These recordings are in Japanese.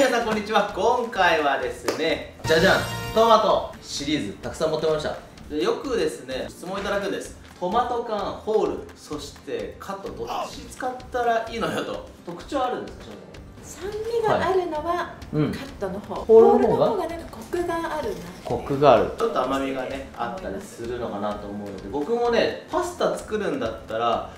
皆さんこんにちは。今回はですねじゃじゃん。トマトシリーズたくさん持ってました。でよくですね質問いただくんです。トマト缶ホールそしてカットどっち使ったらいいのよと。特徴あるんですか？酸味があるのはカうん。ットの方、ホーホールルの方がなんかコクがあるなコクがある。ちょっと甘みがねあったりするのかなと思うので僕もねパスタ作るんだったら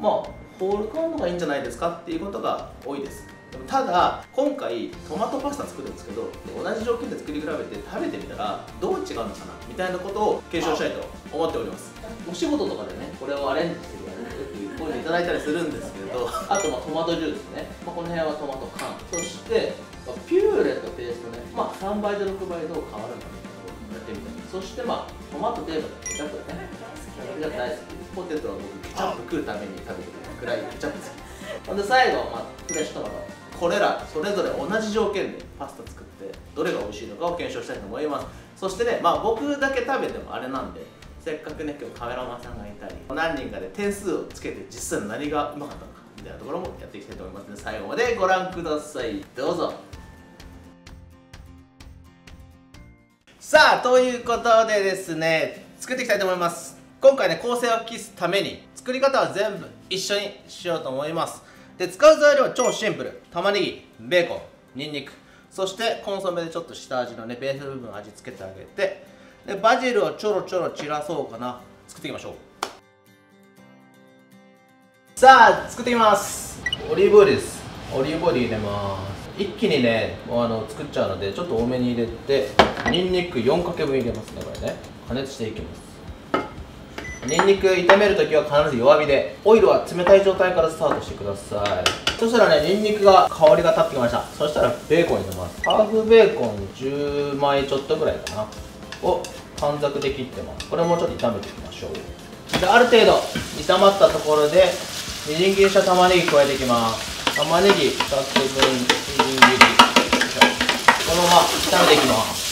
まあホール缶の方がいいんじゃないですかっていうことが多いですただ今回トマトパスタ作るんですけど同じ条件で作り比べて食べてみたらどう違うのかなみたいなことを検証したいと思っております。お仕事とかでねこれをアレンジしてくださいっていう声でいただいたりするんですけどあとまあトマトジュースね、まあ、この辺はトマト缶。そしてまピューレとペーストね、まあ、3倍と6倍どう変わるのかみたいなことをやってみたり。そしてまあトマトといえばケチャップだねケチャップ大好きポテトは僕ケチャップ食うために食べてるぐらいケチャップ好きほんで最後、まあ、フレッシュトマト。これらそれぞれ同じ条件でパスタ作ってどれが美味しいのかを検証したいと思います。そしてね、まあ、僕だけ食べてもあれなんでせっかくね今日カメラマンさんがいたり何人かで点数をつけて実際何がうまかったのかみたいなところもやっていきたいと思いますので最後までご覧ください。どうぞ。さあということでですね作っていきたいと思います。今回ね構成を期すために作り方は全部一緒にしようと思います。で使う材料は超シンプル。玉ねぎベーコンニンニク。そしてコンソメでちょっと下味のねベース部分味付けてあげて。でバジルをちょろちょろ散らそうかな。作っていきましょう。さあ作っていきます。オリーブオイルです。オリーブオイル入れます。一気にねあの作っちゃうのでちょっと多めに入れてニンニク4かけ分入れますねこれね。加熱していきます。ニンニク炒めるときは必ず弱火でオイルは冷たい状態からスタートしてください。そしたらねニンニクが香りが立ってきました。そしたらベーコン入れます。ハーフベーコン10枚ちょっとぐらいかな。を短冊で切ってます。これもちょっと炒めていきましょう。である程度炒まったところでみじん切りした玉ねぎ加えていきます。玉ねぎ2つ分みじん切り。このまま炒めていきます。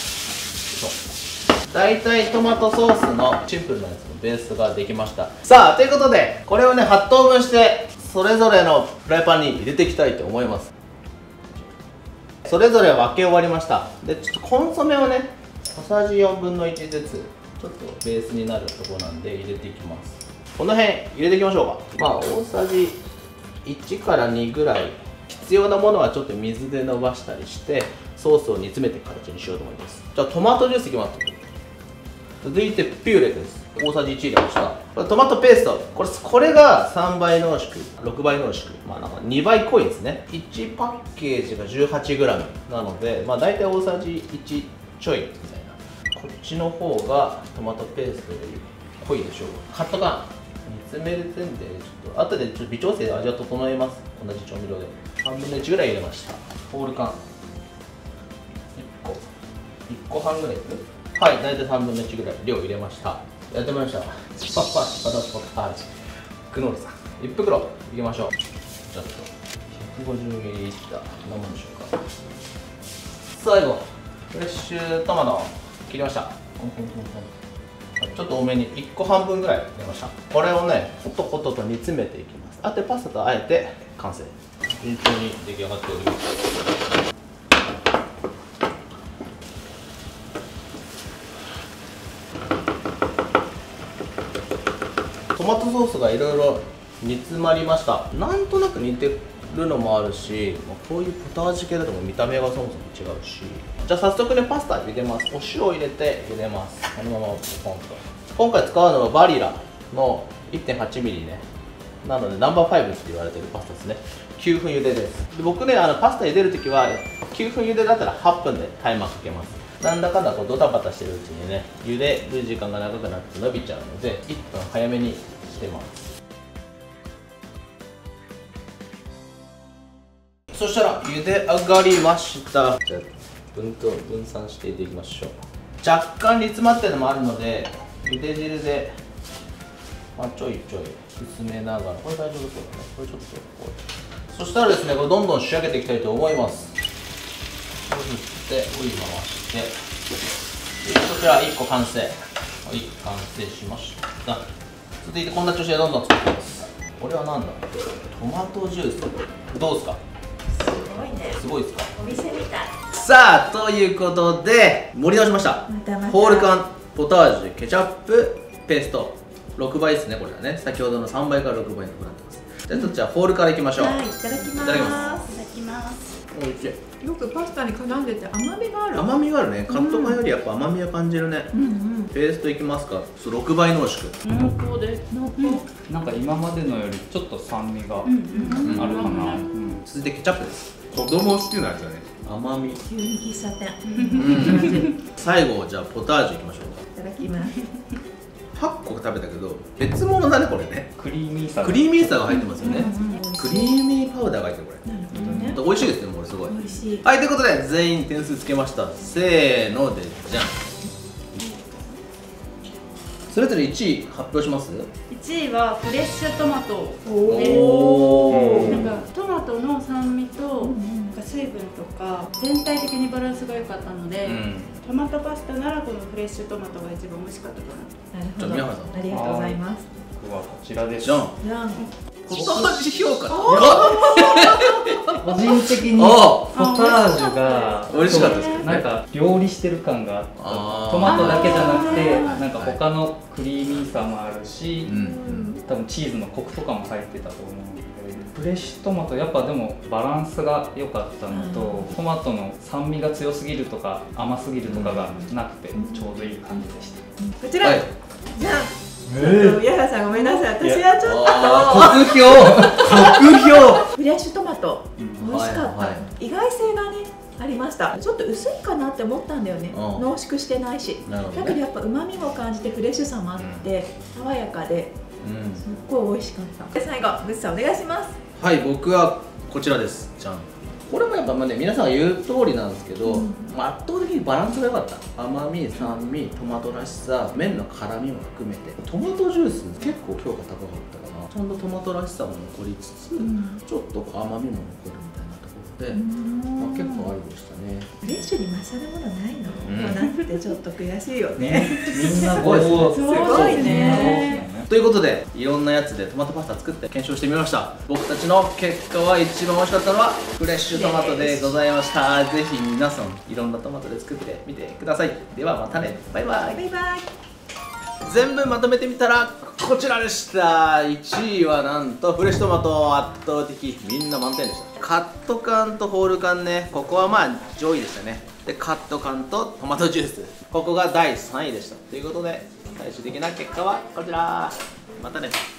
大体トマトソースのシンプルなやつのベースができました。さあということでこれをね8等分してそれぞれのフライパンに入れていきたいと思います。それぞれ分け終わりました。でちょっとコンソメをね小さじ4分の1ずつちょっとベースになるとこなんで入れていきます。この辺入れていきましょうか。まあ大さじ1から2ぐらい必要なものはちょっと水で伸ばしたりしてソースを煮詰めていく形にしようと思います。じゃあトマトジュースいきます。続いてピューレです。大さじ1入れました。トマトペースト。これこれが3倍濃縮6倍濃縮。まあなんか2倍濃いですね。1パッケージが 18g なのでまあ大体大さじ1ちょいみたいな。こっちの方がトマトペーストより濃いでしょう。カット感煮詰めるんでちょっと後でちょっと微調整で味を整えます。同じ調味料で。3分の1ぐらい入れました。ホール缶1個。1個半ぐらいいくはい大体3分の1ぐらい量入れました。やってまいりました。パッパッパタスパッパークノールさん1袋いきましょうちょっと 150ml 何もんでしょうか最後フレッシュトマト切りましたちょっと多めに1個半分ぐらい入れましたこれをねコトコトと煮詰めていきますあとパスタとあえて完成順調に出来上がっておりますトマトソースがいろいろ煮詰まりました。なんとなく似てるのもあるしまあこういうポタージュ系だと見た目がそもそも違うし。じゃあ早速ねパスタ入れます。お塩を入れて入れます。このままポンと。今回使うのはバリラの 1.8mm ね。なのでナンバー5って言われてるパスタですね。9分茹でです。で僕ねあのパスタ茹でるときは9分茹でだったら8分でタイマーかけます。なんだかんだこうドタバタしてるうちにね茹でる時間が長くなって伸びちゃうので1分早めにしてます。そしたら茹で上がりました。じゃあ分と分散していっていきましょう。若干煮詰まってるのもあるので茹で汁で、まあ、ちょいちょい薄めながら。これ大丈夫そうだね。これちょっとこうそしたらですねこれどんどん仕上げていきたいと思います。こう振ってお湯回して。こちら1個完成。はい完成しました。続いてこんな調子でどんどん作ってます。これは何だ？トマトジュース。どうですか？ごいね。すごいですか？お店みたい。さあということで盛り直しました。ホール缶ポタージュケチャップペースト。6倍ですねこれはね。先ほどの3倍から6倍になってます。じゃあちょっとじゃあホールからいきましょう、はいいただきますきまいただきます。おいしいよくパスタに絡んでて甘みがある。甘みがあるね。カット缶よりやっぱ甘みを感じるね、うんうん。ペーストいきますか。そう6倍濃縮濃厚です。濃厚。なんか今までのよりちょっと酸味があるうん。うんかな、うんうん続いてケチャップです。子供好きなやつだね甘み急に喫茶店。うん。最後じゃあポタージュいきましょういただきます。か8個食べたけど別物だねこれね。クリーミーさが。クリーミーさが入ってますよね、うんうんクリーミーパウダーが入ってるこれ。なるほどね。美味しいですねもうすごい。美味しい。はいということで全員点数つけました。せーのでじゃん。それぞれ1位発表します？1位はフレッシュトマト。おなんーかトマトの酸味と、なんか水分とか全体的にバランスが良かったので、うん。トマトパスタならこのフレッシュトマトが一番美味しかったかな。なるほど。じゃあ宮原さん。ありがとうございます。僕はこちらです。じゃん。じゃん。ポタージュ評価個人的におポタージュが美味しかったですけどね。なんか料理してる感があったあー。トマトだけじゃなくてなんか他のクリーミーさもあるし、うん多分チーズのコクとかも入ってたと思うのでフレッシュトマトやっぱでもバランスが良かったのと、トマトの酸味が強すぎるとか甘すぎるとかがなくてちょうどいい感じでした、こちら、はい。じゃんちょっと宮原さんごめんなさい。私はちょっあとー。酷評酷評フレッシュトマト。うん美味しかった、はいは意外性がねありました。ちょっと薄いかなって思ったんだよね。うん。濃縮してないし。だけどやっぱうまみも感じてフレッシュさもあって、爽やかですっごい美味しかった。で最後グッさんお願いします。はい僕はこちらです。じゃんこれもやっぱまあね皆さんが言う通りなんですけど、うん。まあ圧倒的にバランスが良かった。甘み酸味トマトらしさ麺の辛みも含めて。トマトジュース結構評価高かったかな。ちゃんとトマトらしさも残りつつ、ん。ちょっと甘みも残るみたいなところで、まあ、結構ありでしたね。フレッシュに勝るものないの、うん。なってちょっと悔しいよね。ね。みんなこうすごいすごいねということでいろんなやつでトマトパスタ作って検証してみました。僕たちの結果は一番美味しかったのはフレッシュトマトでございました。ぜひ皆さんいろんなトマトで作ってみてください。ではまたね。バイバイ。バイバイ。全部まとめてみたらこちらでした。1位はなんとフレッシュトマト圧倒的みんな満点でした。カット缶とホール缶ね。ここはまあ上位でしたね。でカット缶とトマトジュース。ここが第3位でした。ということで最終的な結果はこちら。またね。